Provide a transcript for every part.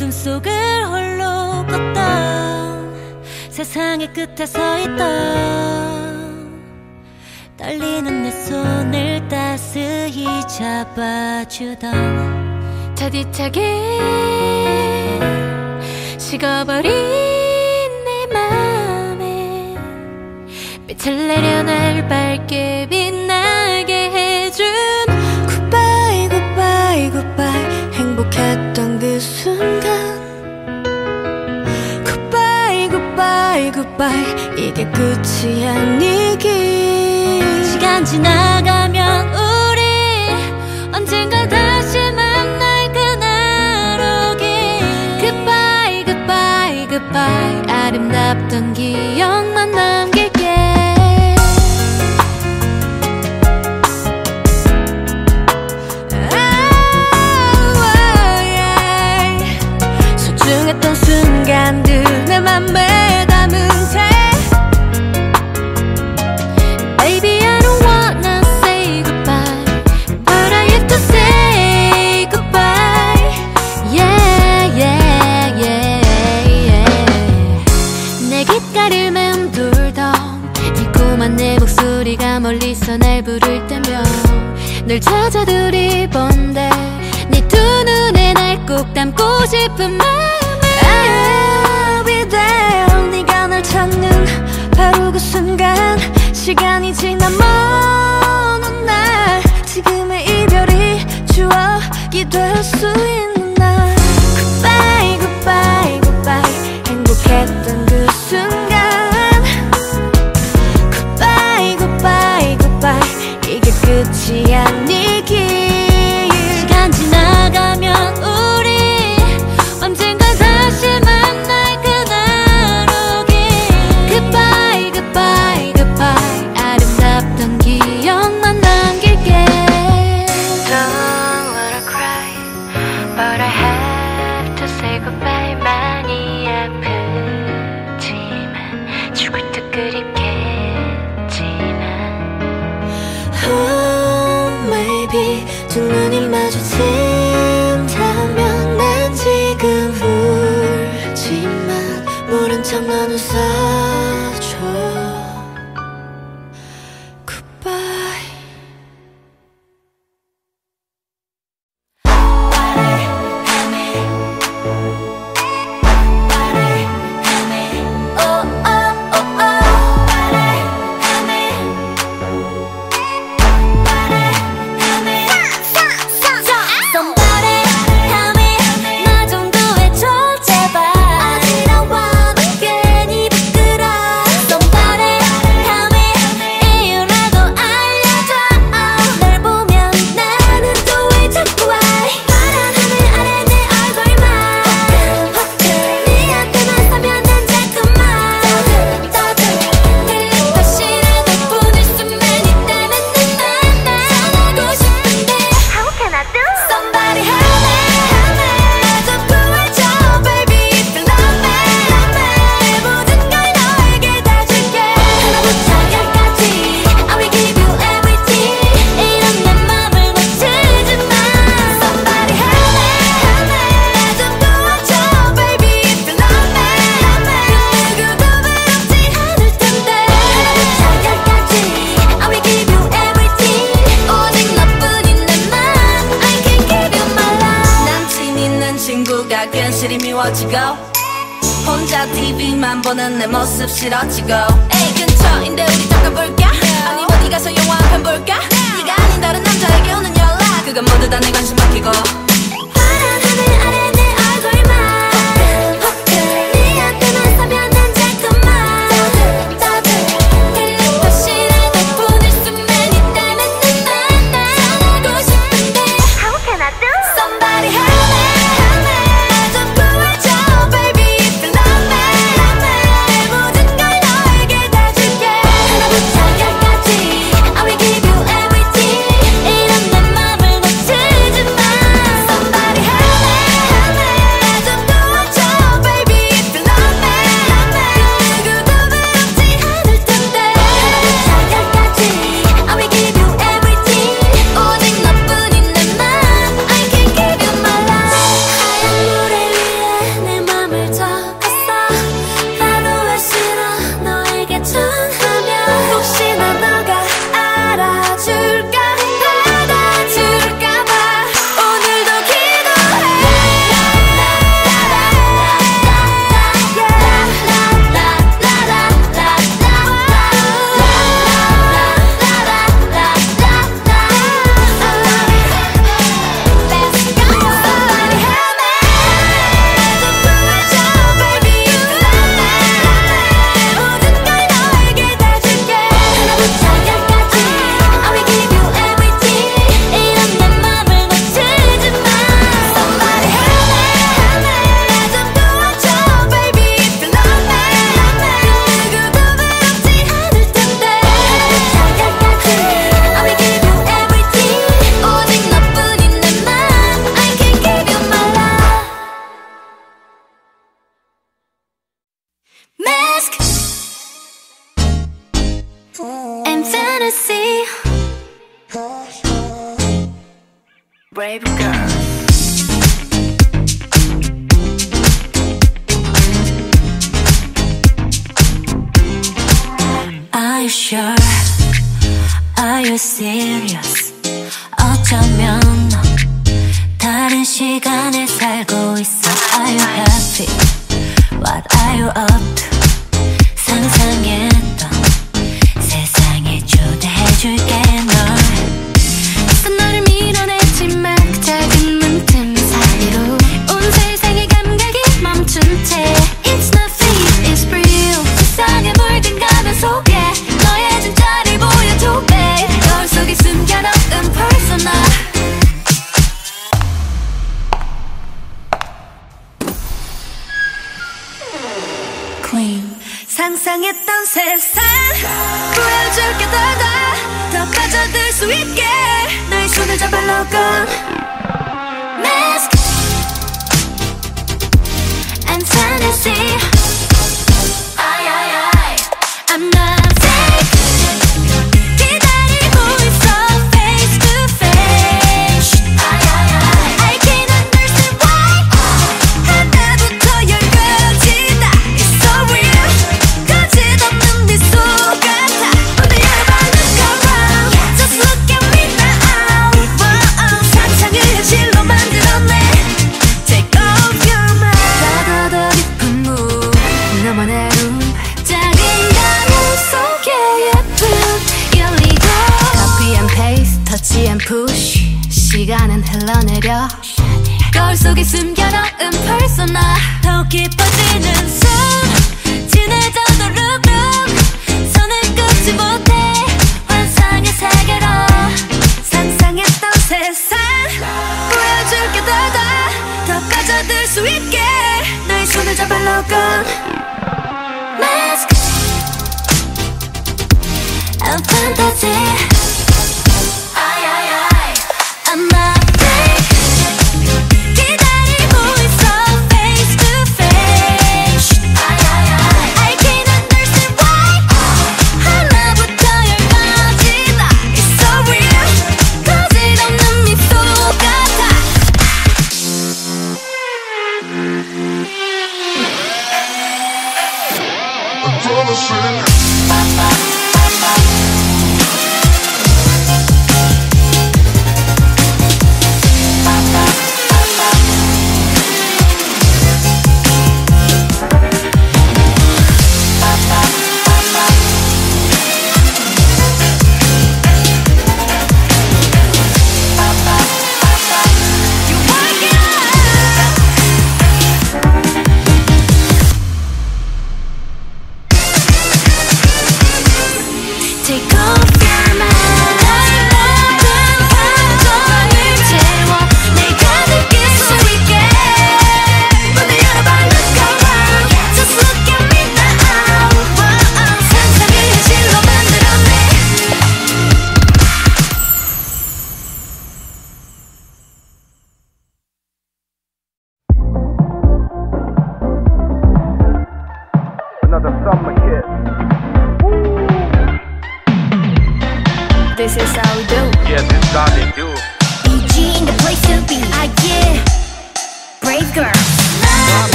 어둠 속을 홀로 걷다. 세상의 끝에 서 있던 떨리는 내 손을 따스히 잡아주던 차디차게 식어버린 내 맘에 빛을 내려 날 밝게 빛나. 행복했던 그 순간 Goodbye, goodbye, goodbye 이게 끝이 아니기 시간 지나가면 우리 언젠가 다시 만날 그날 오기 Goodbye, goodbye, goodbye 아름답던 기억만 나 소리가 멀리서 날 부를 때면 널 찾아 들이본데 네 두 눈에 날 꼭 담고 싶은 말.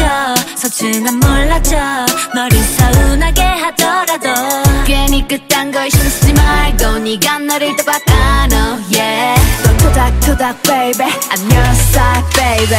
몰랐죠 서툰 몰랐죠. 너를 서운하게 하더라도. 괜히 그딴 걸 신쓰지 말고 네가 너를 더 바꿔놔 yeah. 넌 토닥토닥 baby. I'm your side baby.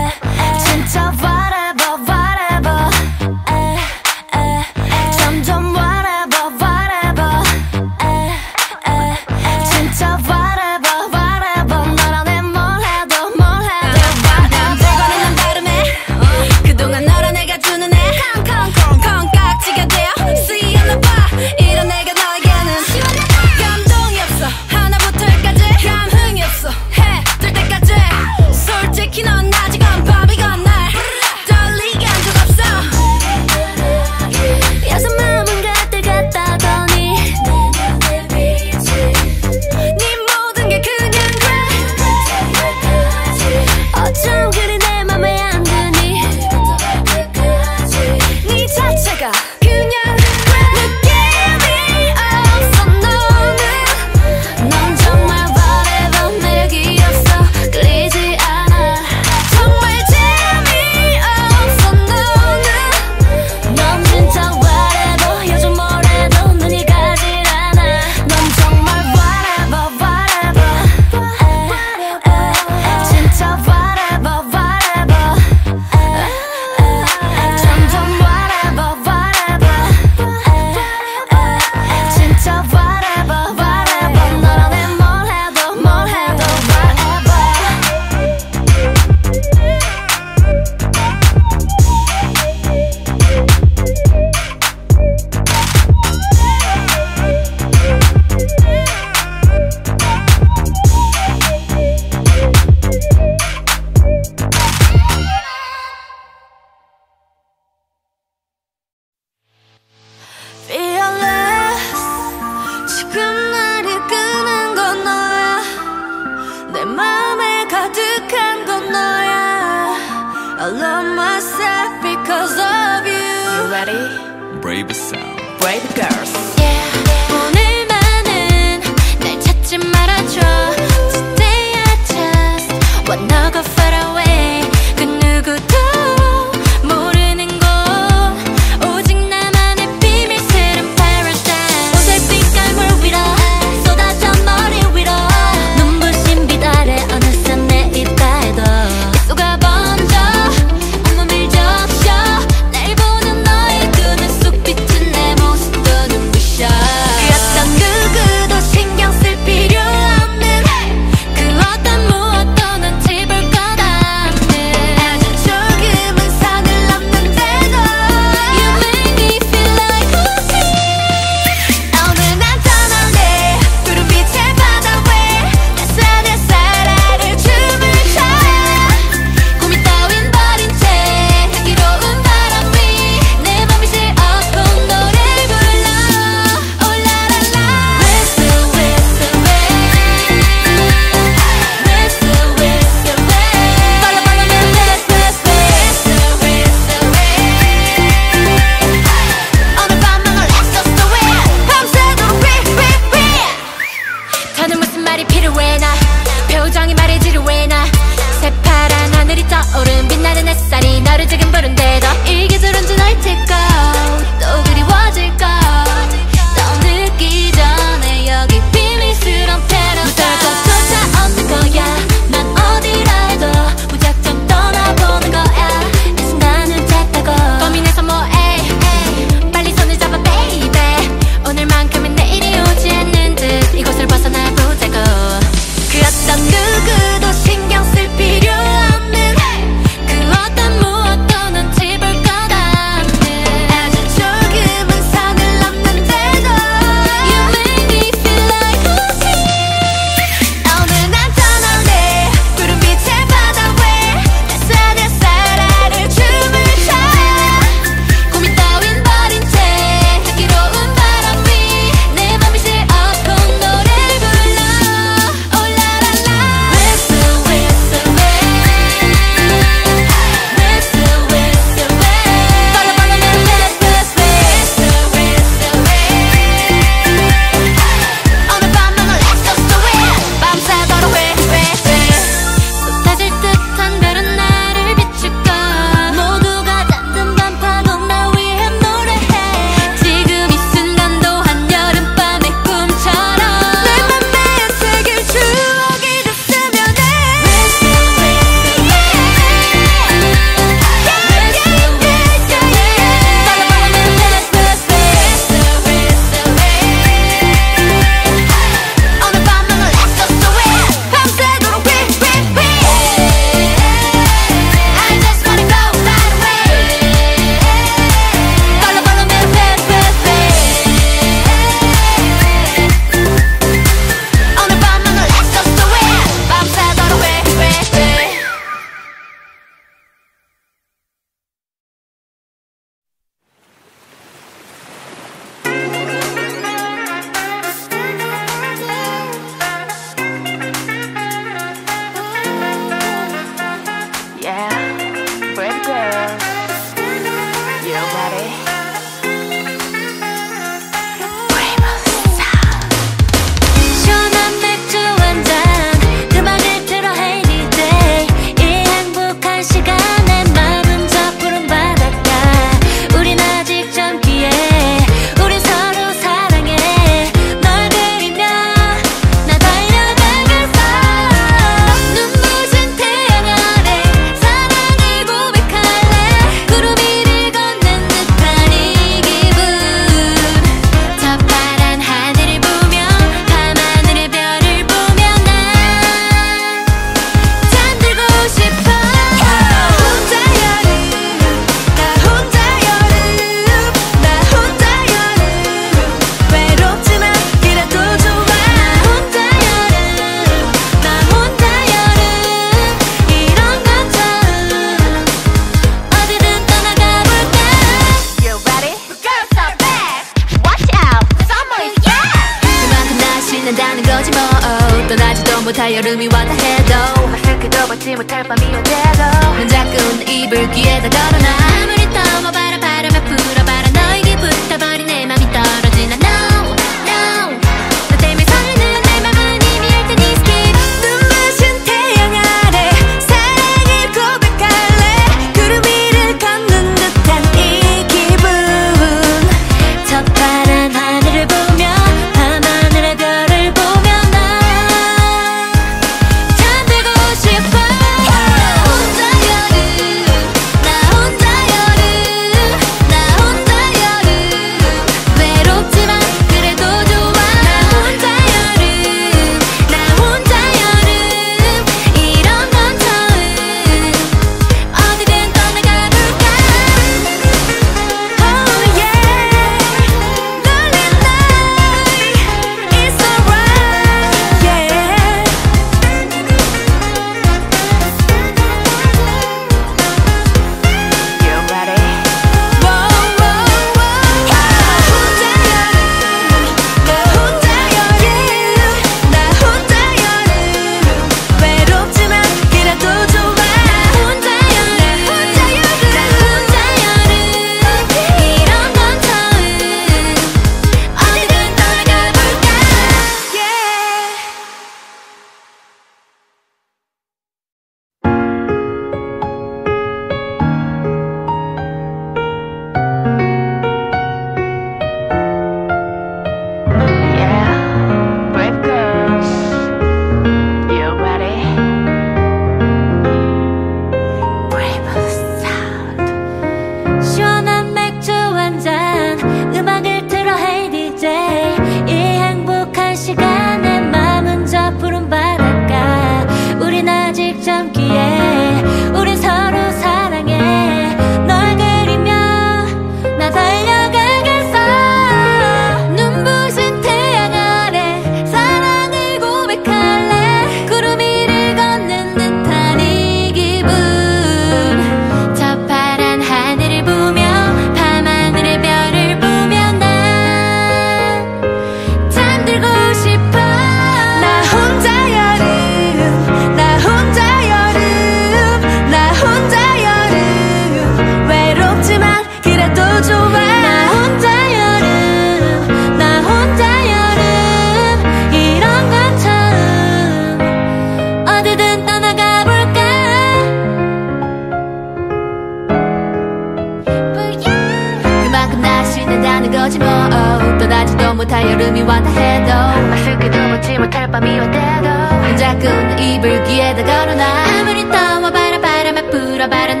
무더운 여름이 왔다 해도 마스크도 벗지 못할 밤이 왔대도 작은 입을 귀에다 걸어놔 아무리 더워 바라 바람에 불어 바라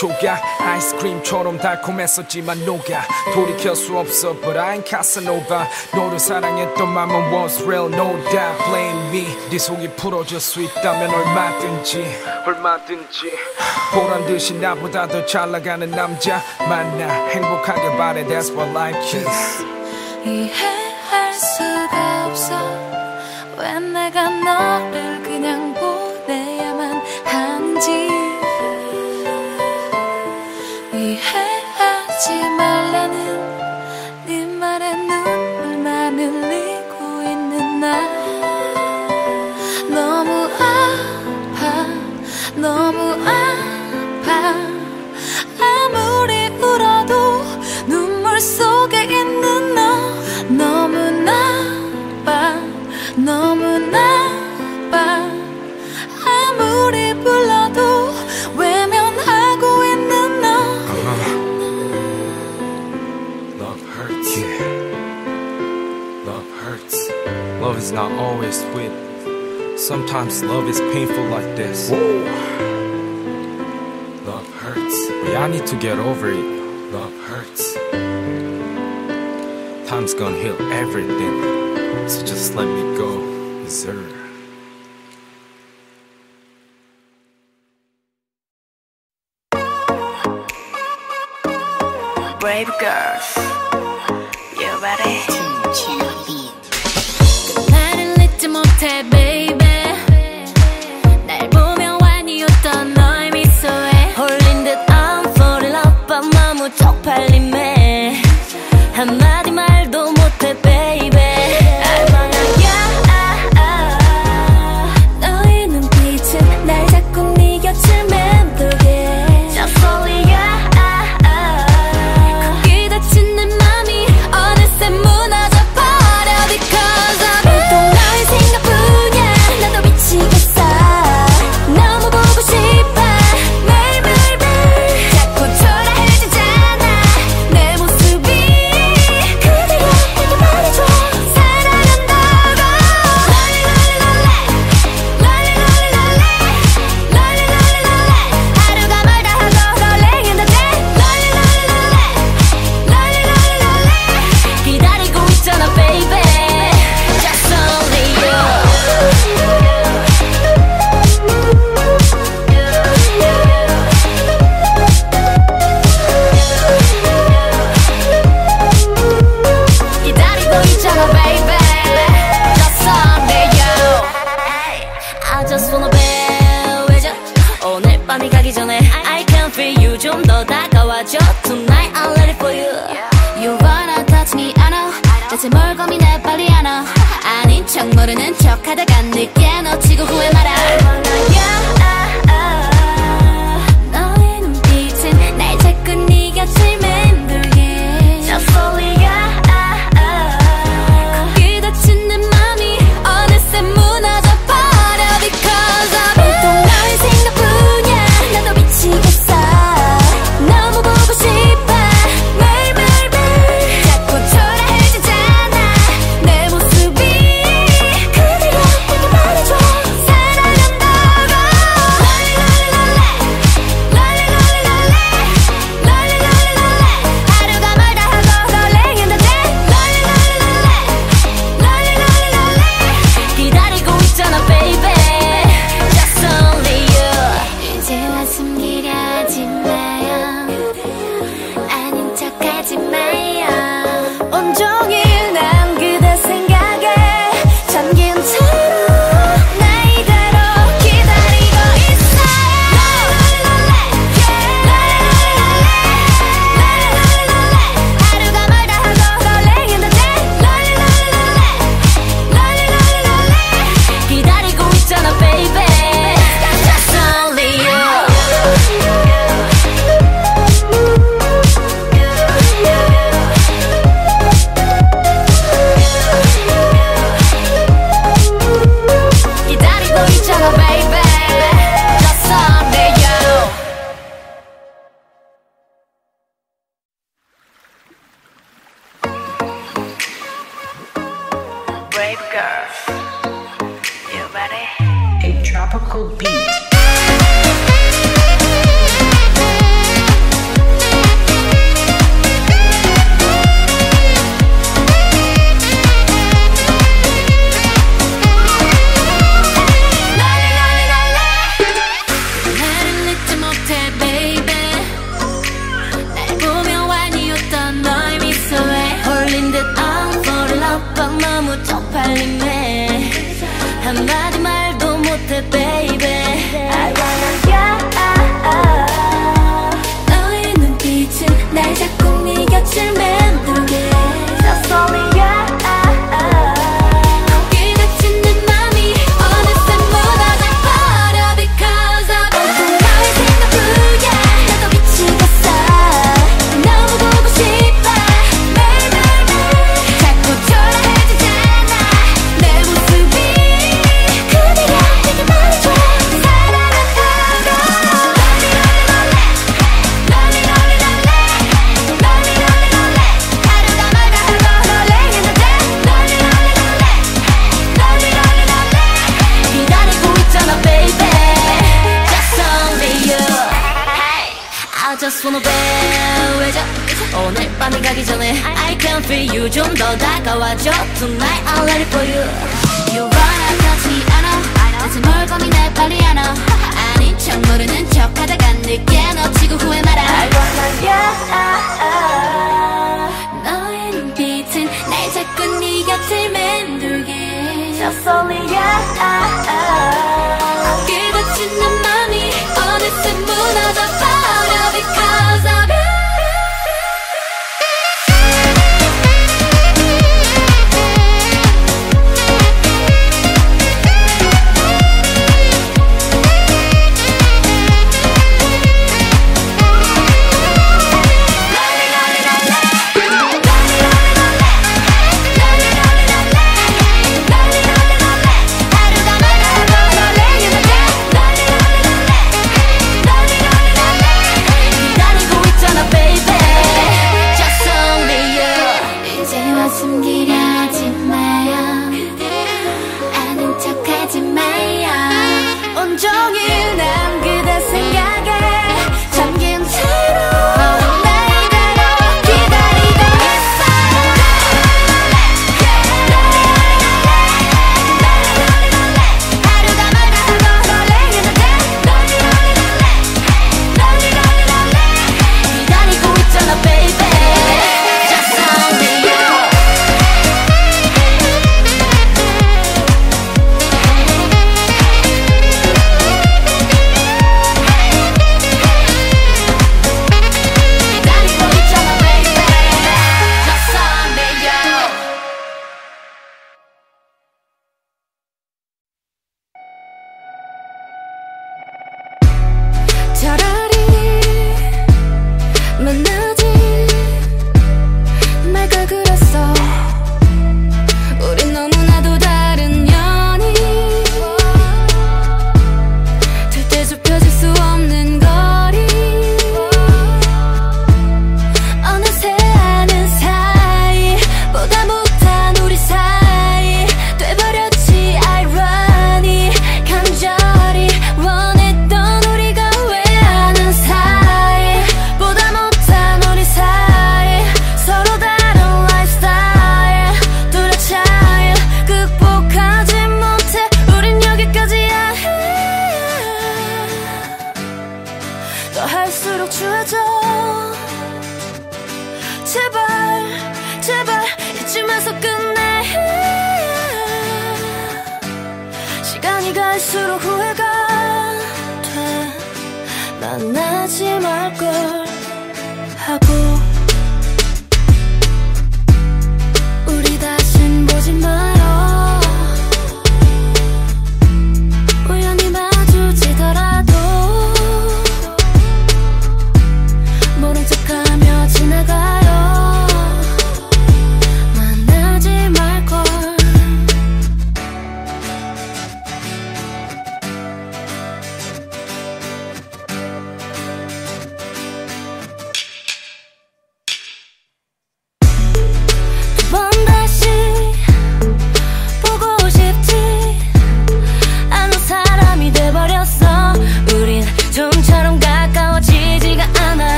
조각 아이스크림처럼 달콤했었지만 녹아 돌이킬 수 없어 But I'm Casanova. 너를 사랑했던 마음은 was real no doubt. Blame me. 네 속이 풀어질 수 있다면 얼마든지. 얼마든지. 보란 듯이 나보다 더 잘 나가는 남자. 만나 행복하게 바래 That's what life is. 이해할 수가 없어. 왜 내가 너 painful like this. Whoa. Love hurts. But I need to get over it. Love hurts. Time's gonna heal everything. So just let me go, sir. Brave girls, you ready?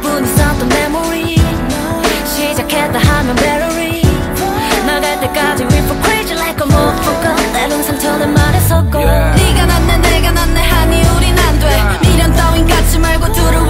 부분이 썼던 메모리 시작했다 하면 배터리 나갈 때까지 we for crazy like a motherfucker. 때론 상처는 말했었고. Yeah. 네가 낫네 내가 낫네 하니 우린 안돼. 미련 따윈 갖지 말고 두루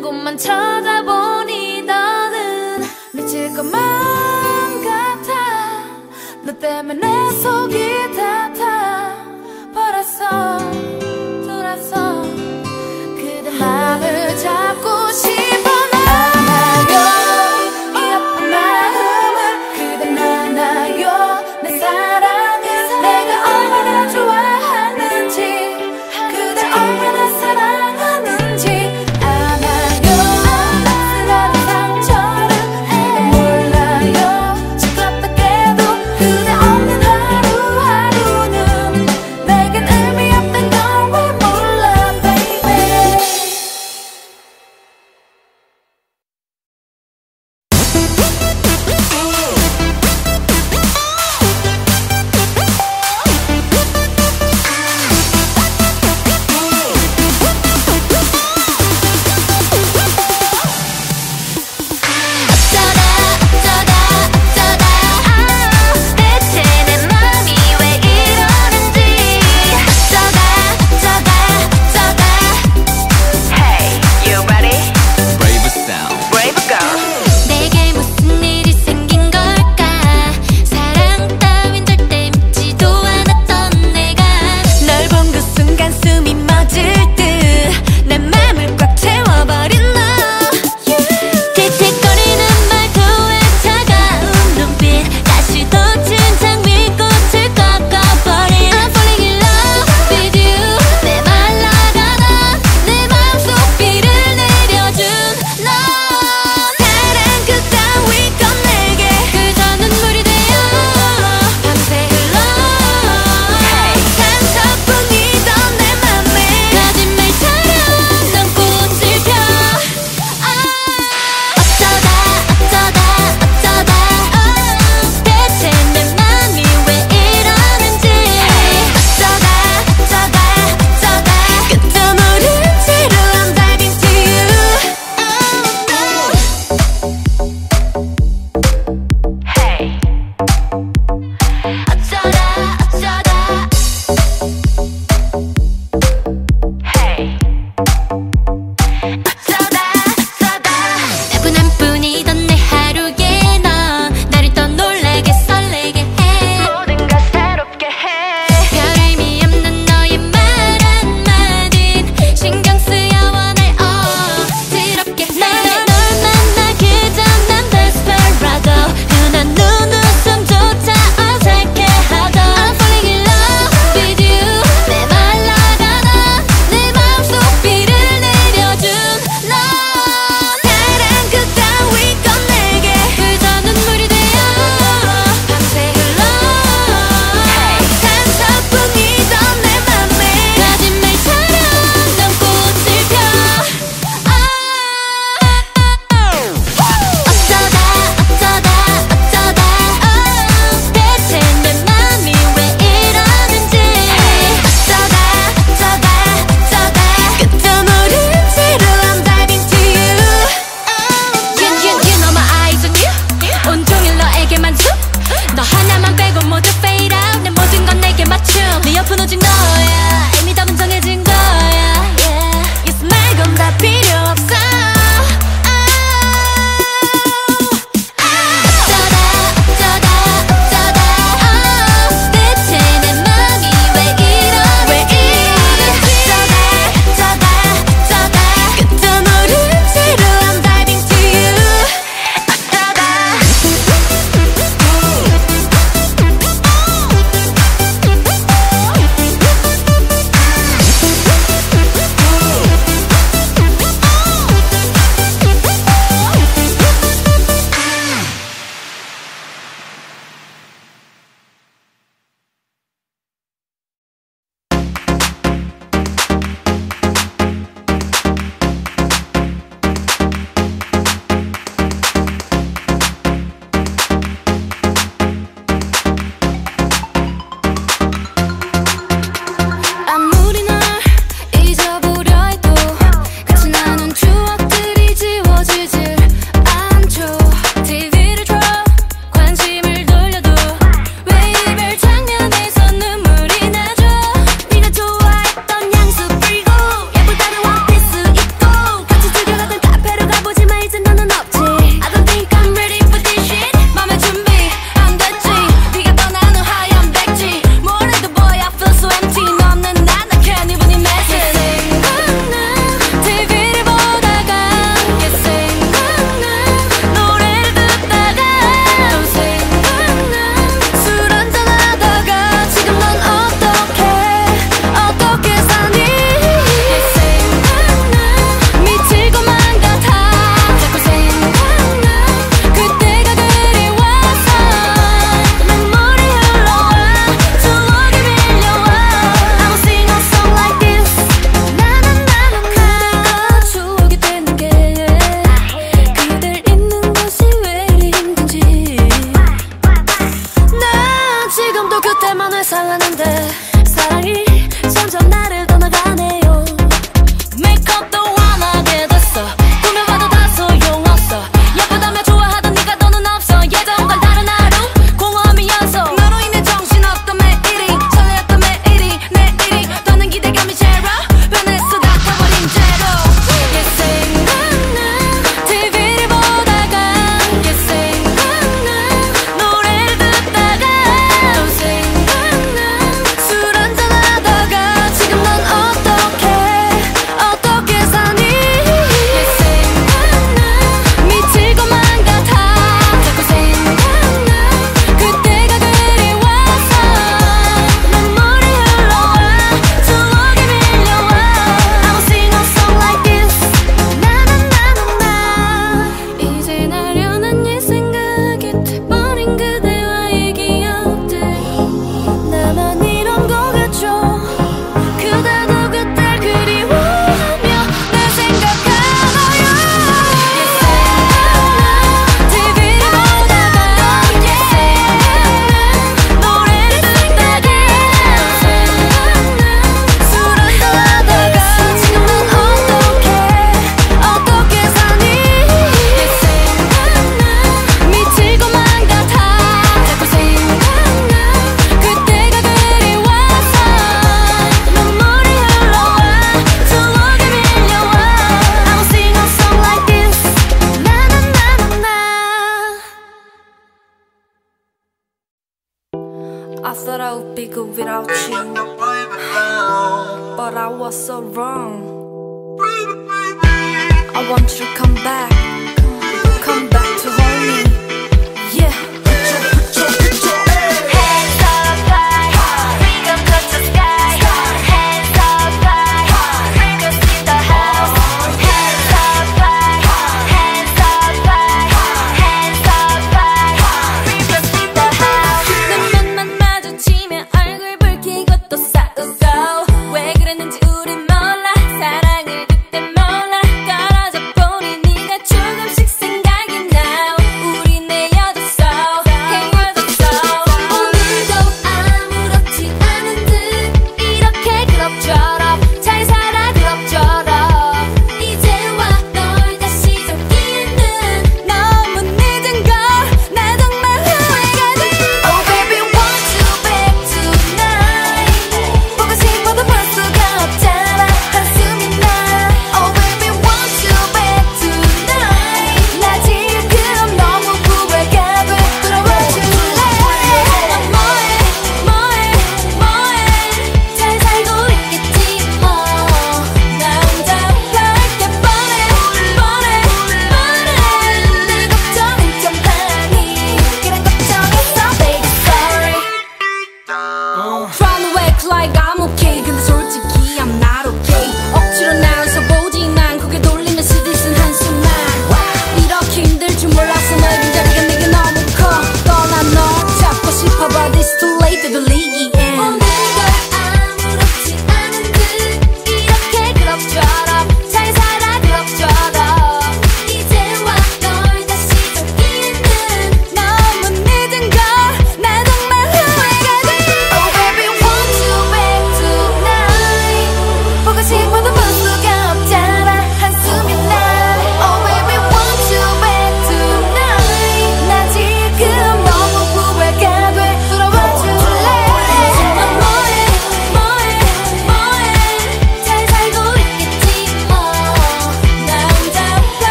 곳만 찾아보니 너는 미칠 것만 같아. 너 때문에 속이 다 타버렸어